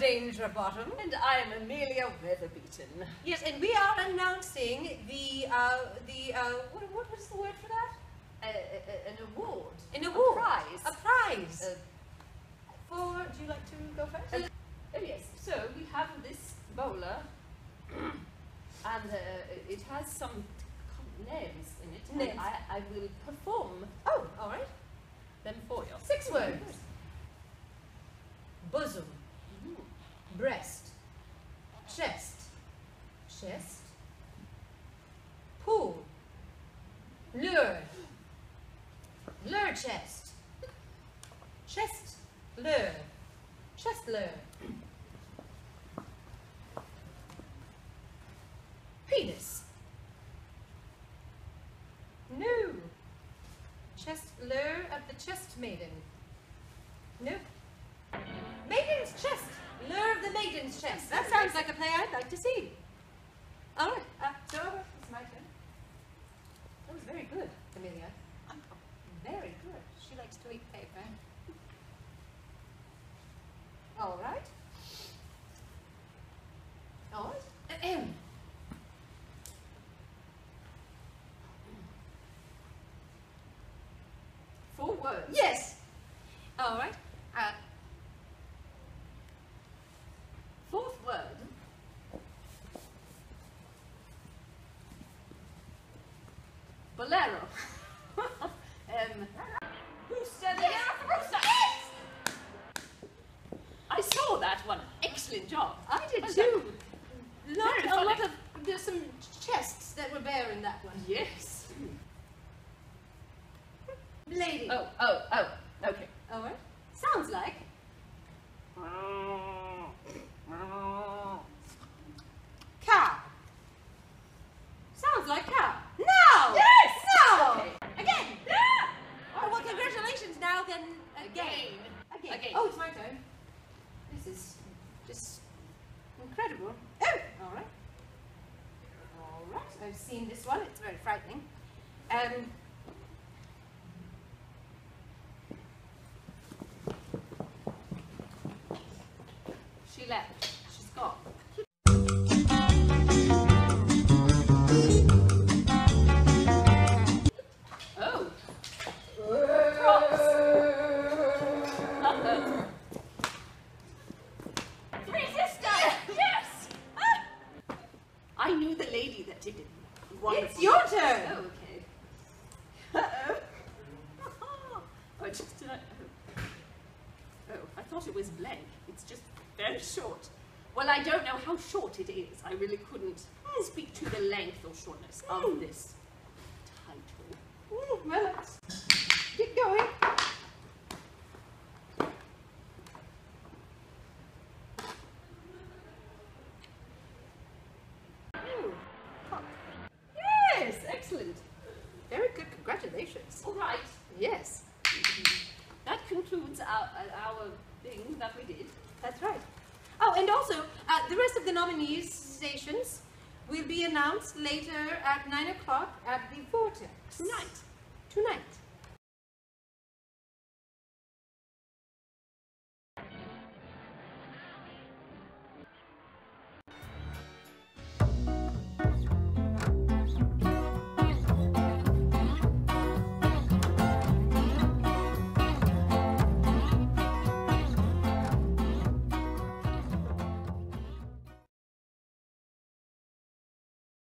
Ranger Bottom. And I'm Amelia Weatherbeaten. Yes, and we are announcing the, uh, the, uh, what, what was the word for that? An award. An award. A prize. A prize. Uh, for, would you like to go first? Uh, oh yes, so we have this bowler, and uh, it has some names in it. Names. I, I will perform oh, all right. them for you. Six words. Breast, chest, chest, pool, lure, lure chest, chest, lure, chest lure, penis, no, chest lure of the chest maiden, no. Of the chest. That sounds like a play I'd like to see. All right. Uh, so it's my turn. That was very good, Amelia. Very good. She likes to eat paper. All right. All right. Four words. Yes. All right. Uh, Fourth word. Bolero. um, rooster. the rooster. I saw that one. Excellent job. I did too. Lot, Very a lot of there's some chests that were bare in that one. Yes. Lady. Oh, oh, oh. Okay. All right. Sounds like cow. Sounds like cow. No. Yes! No. Okay. Again. Oh well, congratulations. Now then, again. Again. Again. Oh, it's my turn. This is just incredible. Oh, all right. All right. I've seen this one. It's very frightening. Um. She left. Did. Wonderful. It's your turn. Oh, okay. Uh-oh. oh, just did I, oh. oh, I thought it was blank. It's just very short. Well, I don't know how short it is. I really couldn't speak to the length or shortness of this title. Mm, well, let's get going. Oh, Yes, excellent. Very good. Congratulations. All right. Yes, That concludes our, our thing that we did. that's right. Oh, and also, uh, the rest of the nominees stations will be announced later at 9 o'clock at the Vortex. Tonight. Tonight.